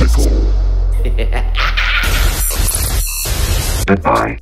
musical. Goodbye.